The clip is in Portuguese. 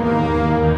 Música